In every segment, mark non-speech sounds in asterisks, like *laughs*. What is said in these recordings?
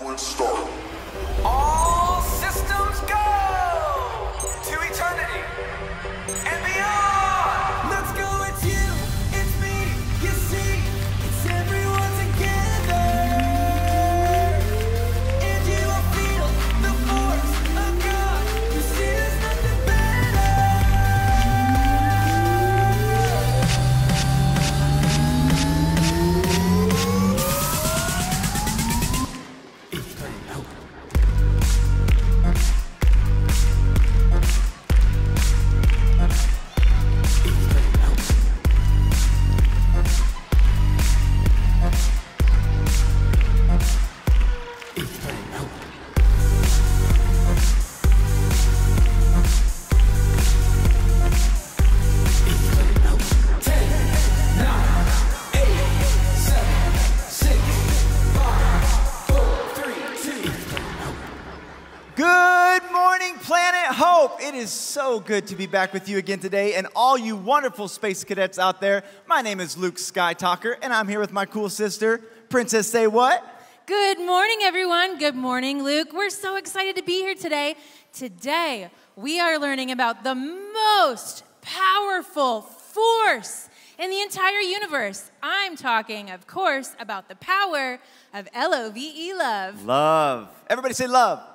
Sequence start. Is so good to be back with you again today, and all you wonderful space cadets out there. My name is Luke Skytalker, and I'm here with my cool sister, Princess Say What? Good morning, everyone. Good morning, Luke. We're so excited to be here today. Today, we are learning about the most powerful force in the entire universe. I'm talking, of course, about the power of L O V E love. Love. Everybody say love.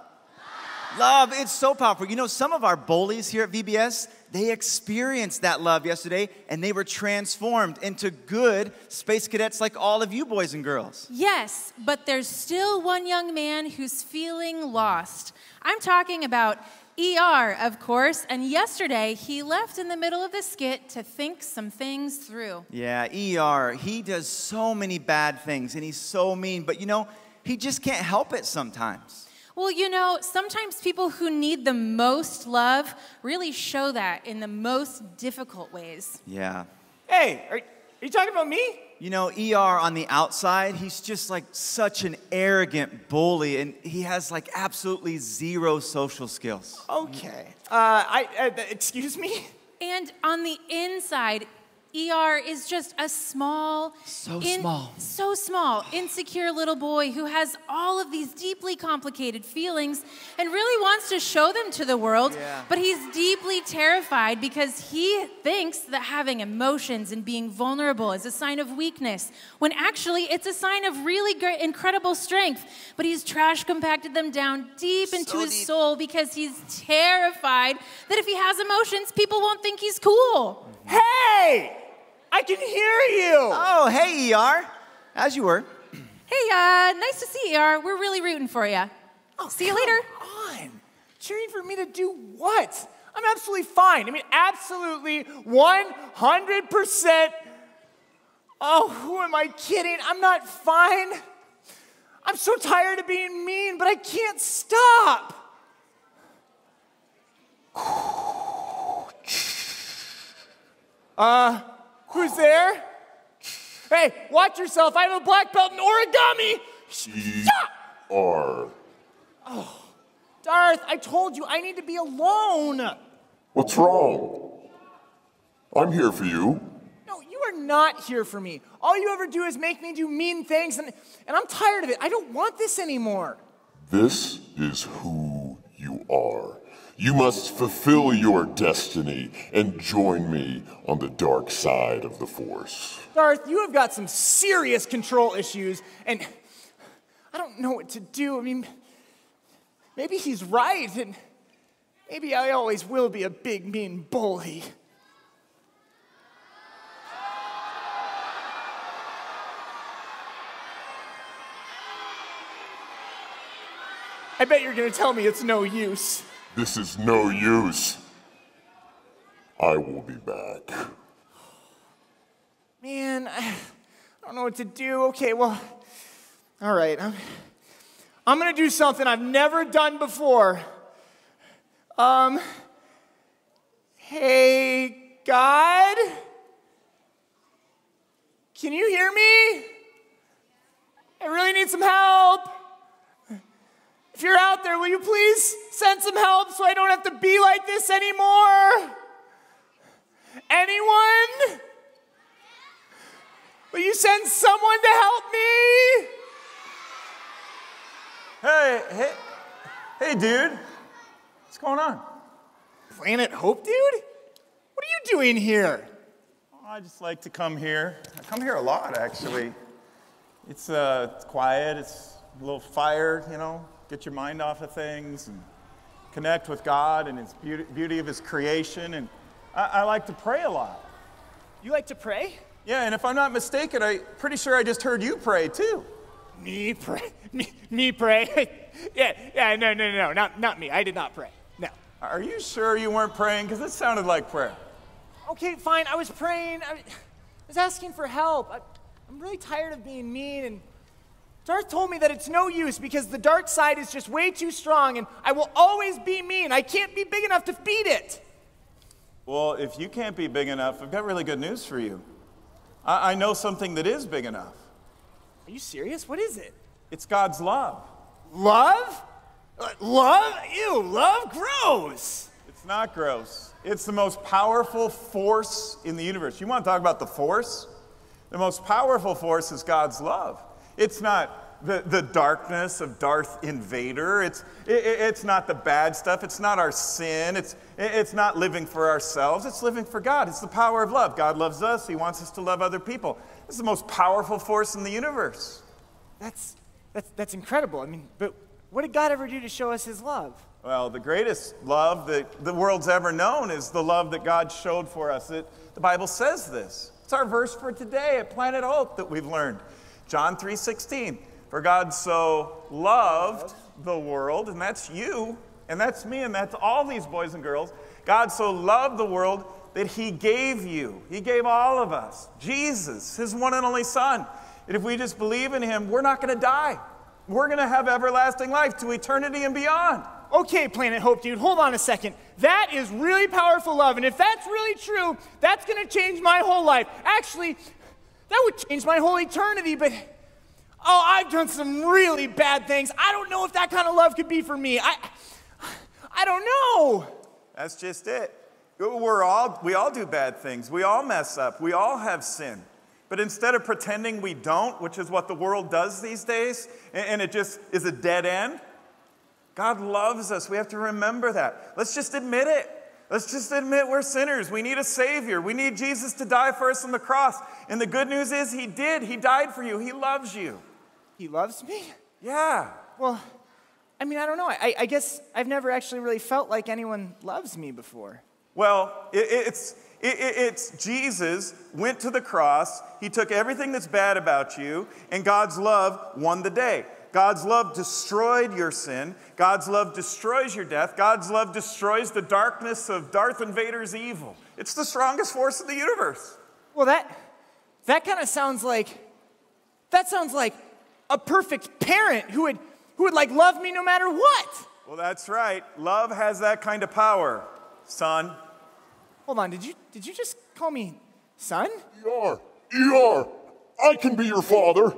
Love, it's so powerful. You know, some of our bullies here at VBS, they experienced that love yesterday and they were transformed into good space cadets like all of you boys and girls. Yes, but there's still one young man who's feeling lost. I'm talking about ER, of course, and yesterday he left in the middle of the skit to think some things through. Yeah, ER, he does so many bad things and he's so mean, but you know, he just can't help it sometimes. Well, you know, sometimes people who need the most love really show that in the most difficult ways. Yeah. Hey, are, are you talking about me? You know, ER on the outside, he's just like such an arrogant bully and he has like absolutely zero social skills. Okay. Uh, I, uh, excuse me? And on the inside, ER is just a small, So small. so small, insecure little boy who has all of these deeply complicated feelings and really wants to show them to the world. Yeah. But he's deeply terrified because he thinks that having emotions and being vulnerable is a sign of weakness, when actually it's a sign of really great, incredible strength. But he's trash compacted them down deep into So his deep. soul because he's terrified that if he has emotions, people won't think he's cool. Hey! I can hear you! Oh, hey, ER. As you were. Hey, uh, nice to see you, ER. We're really rooting for you. Oh, see you come later. on. Cheering for me to do what? I'm absolutely fine. I mean, absolutely 100%. Oh, who am I kidding? I'm not fine. I'm so tired of being mean, but I can't stop. *sighs* Uh, who's there? Hey, watch yourself. I have a black belt in origami. E-R. Darth, I told you I need to be alone. What's wrong? I'm here for you. No, you are not here for me. All you ever do is make me do mean things, and, and I'm tired of it. I don't want this anymore. This is who you are. You must fulfill your destiny and join me on the dark side of the Force. Darth, you have got some serious control issues, and I don't know what to do. I mean, maybe he's right, and maybe I always will be a big, mean bully. I bet you're gonna tell me it's no use. This is no use. I will be back. Man, I don't know what to do. Okay, well, all right. I'm, I'm gonna do something I've never done before. Um, hey, God? Can you hear me? I really need some help. If you're out there, will you please send some help so I don't have to be like this anymore? Anyone? Will you send someone to help me? Hey, hey, hey, dude. What's going on? Planet Hope, dude? What are you doing here? I just like to come here. I come here a lot, actually. It's, uh, it's quiet. It's a little fire, you know, get your mind off of things and connect with God and His beauty, beauty of His creation. And I, I like to pray a lot. You like to pray? Yeah, and if I'm not mistaken, I'm pretty sure I just heard you pray too. Me pray? *laughs* Me, me pray? *laughs* yeah, yeah, no, no, no, no, not, not me. I did not pray. No. Are you sure you weren't praying? Because it sounded like prayer. Okay, fine. I was praying. *sighs* I was asking for help. I, I'm really tired of being mean, and Darth told me that it's no use because the dark side is just way too strong, and I will always be mean. I can't be big enough to beat it. Well, if you can't be big enough, I've got really good news for you. I, I know something that is big enough. Are you serious? What is it? It's God's love. Love? Uh, love? Ew, love? Gross. It's not gross. It's the most powerful force in the universe. You want to talk about the force? The most powerful force is God's love. It's not the, the darkness of Darth Invader. It's, it, it's not the bad stuff. It's not our sin. It's, it's not living for ourselves. It's living for God. It's the power of love. God loves us. He wants us to love other people. It's the most powerful force in the universe. That's, that's, that's incredible. I mean, but what did God ever do to show us his love? Well, the greatest love that the world's ever known is the love that God showed for us. It, the Bible says this. It's our verse for today at Planet Hope that we've learned. John 3:16. For God so loved the world, and that's you, and that's me, and that's all these boys and girls. God so loved the world that he gave you. He gave all of us Jesus, his one and only son. And if we just believe in him, we're not going to die. We're going to have everlasting life to eternity and beyond. Okay, Planet Hope, dude, hold on a second. That is really powerful love, and if that's really true, that's gonna change my whole life. Actually, that would change my whole eternity, but oh, I've done some really bad things. I don't know if that kind of love could be for me. I, I don't know. That's just it. We're all, we all do bad things. We all mess up. We all have sin. But instead of pretending we don't, which is what the world does these days, and it just is a dead end, God loves us. We have to remember that. Let's just admit it. Let's just admit we're sinners. We need a Savior. We need Jesus to die for us on the cross. And the good news is, He did. He died for you. He loves you. He loves me? Yeah. Well, I mean, I don't know. I, I guess I've never actually really felt like anyone loves me before. Well, it, it's, it, it- it's Jesus went to the cross. He took everything that's bad about you, and God's love won the day. God's love destroyed your sin. God's love destroys your death. God's love destroys the darkness of Darth Invader's evil. It's the strongest force in the universe. Well, that that kind of sounds like that sounds like a perfect parent who would who would like love me no matter what. Well, that's right. Love has that kind of power, son. Hold on, did you did you just call me son? ER, ER, I can be your father.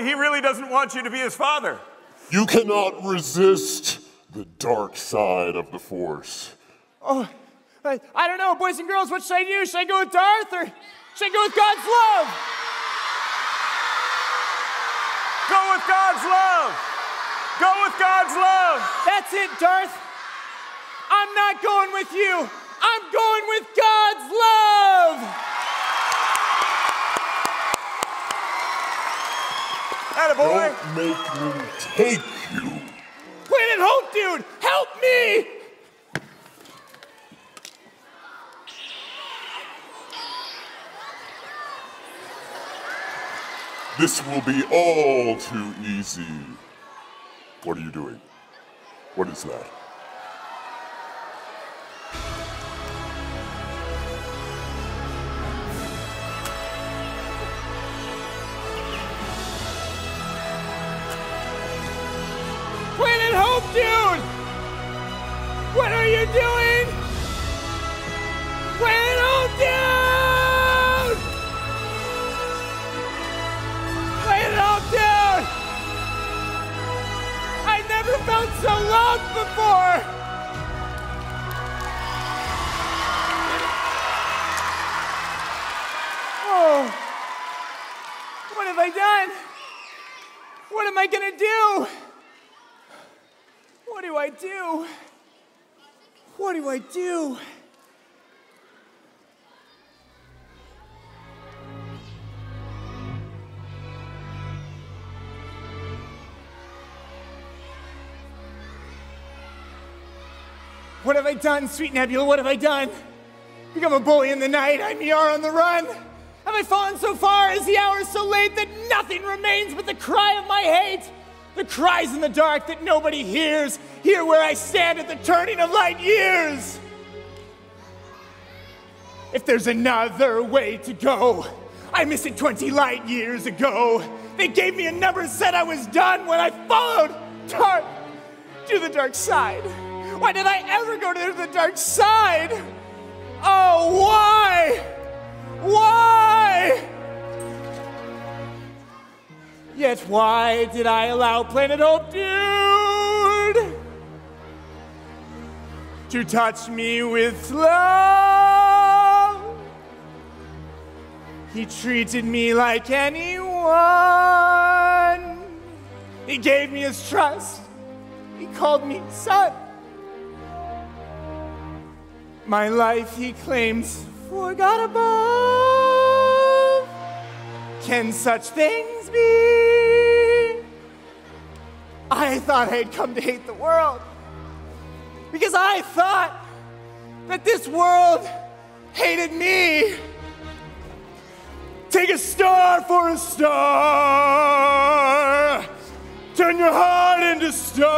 Boy, he really doesn't want you to be his father. You cannot resist the dark side of the Force. Oh, I, I don't know, boys and girls, what should I do? Should I go with Darth or should I go with God's love? Go with God's love. Go with God's love. That's it, Darth. I'm not going with you. Make me take you. Planet Hope, dude, help me! This will be all too easy. What are you doing? What is that? Dude! What are you doing? Flannel down! Flannel down! I never felt so loved before! Oh, what have I done? What am I gonna do? What do I do? What do I do? What have I done, sweet Nebula? What have I done? Become a bully in the night. I'm Yar on the run. Have I fallen so far? Is the hour so late that nothing remains but the cry of my hate? The cries in the dark that nobody hears, here where I stand at the turning of light years. If there's another way to go, I missed it 20 light years ago. They gave me a number, said I was done when I followed dark to the dark side. Why did I ever go to the dark side? Oh, why? Why? Yet why did I allow Planet Hope Dude to touch me with love? He treated me like anyone. He gave me his trust. He called me son. My life, he claims, forgot above. Can such things be? I thought I had come to hate the world because I thought that this world hated me. Take a star for a star. Turn your heart into stone.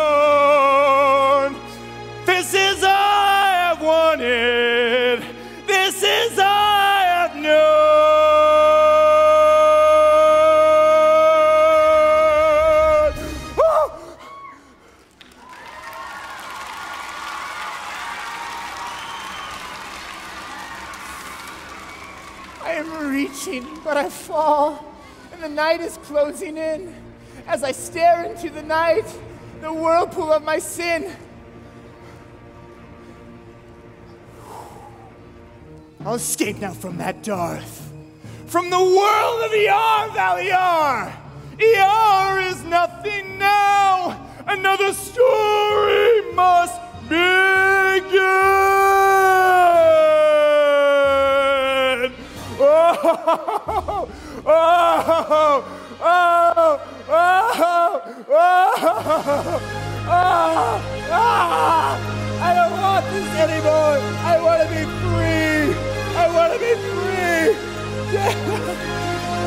I am reaching, but I fall, and the night is closing in. As I stare into the night, the whirlpool of my sin. I'll escape now from that Darth, from the world of ER Valley R. ER is nothing now. Another story must begin. Oh, oh, oh, oh, oh, oh, ah. I don't want this anymore. I want to be free. I want to be free.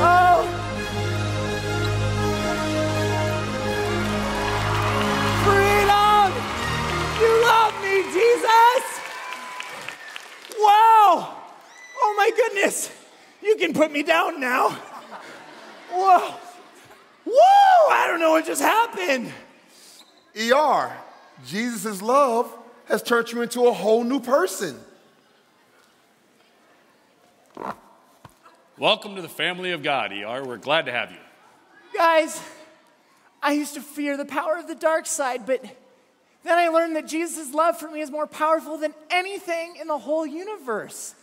oh. Freedom! You love me, Jesus! Wow! Oh my goodness! You can put me down now. Whoa! Whoa! I don't know what just happened. ER, Jesus' love has turned you into a whole new person. Welcome to the family of God, ER. We're glad to have you. Guys, I used to fear the power of the dark side, but then I learned that Jesus' love for me is more powerful than anything in the whole universe,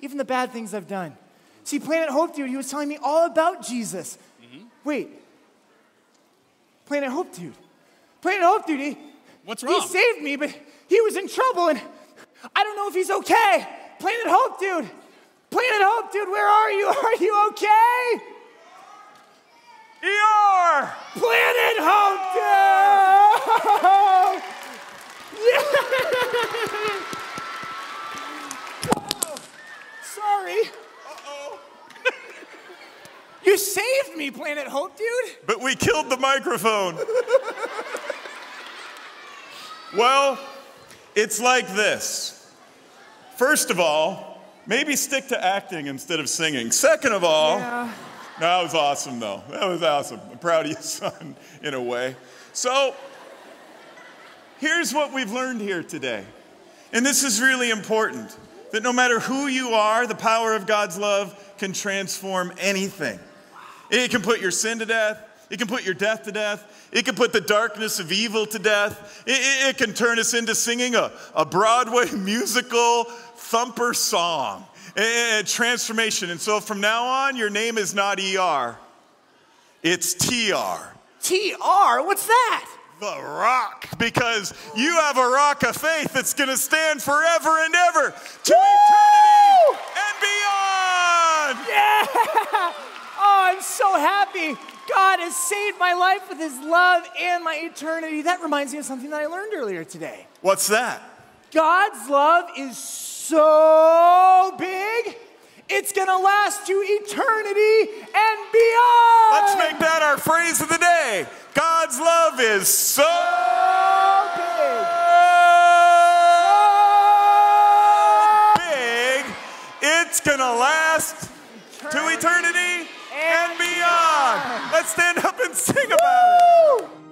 even the bad things I've done. See, Planet Hope Dude, he was telling me all about Jesus. Wait, Planet Hope Dude. Planet Hope Dude, he, What's wrong? he saved me, but he was in trouble, and I don't know if he's okay. Planet Hope Dude, Planet Hope Dude, where are you? *laughs* Are you okay? ER! Planet Hope Dude! *laughs* Whoa. *laughs* Sorry. You saved me, Planet Hope Dude. But we killed the microphone. well, it's like this. First of all, maybe stick to acting instead of singing. Second of all, that was awesome, though. That was awesome. I'm proud of you, *laughs* son, in a way. So, here's what we've learned here today. And this is really important that no matter who you are, the power of God's love can transform anything. It can put your sin to death, It can put your death to death. It can put the darkness of evil to death. It, it- it can turn us into singing a, a Broadway *laughs* musical thumper song. A, a transformation. And so from now on, your name is not ER, it's TR. TR, what's that? The rock, because you have a rock of faith that's going to stand forever and ever to eternity and beyond. Yeah! Oh, I'm so happy. God has saved my life with his love and my eternity. That reminds me of something that I learned earlier today. What's that? God's love is so big, it's gonna last to eternity and beyond. Let's make that our phrase of the day. God's love is so big, it's gonna last to eternity Let's stand up and sing about it. Woo!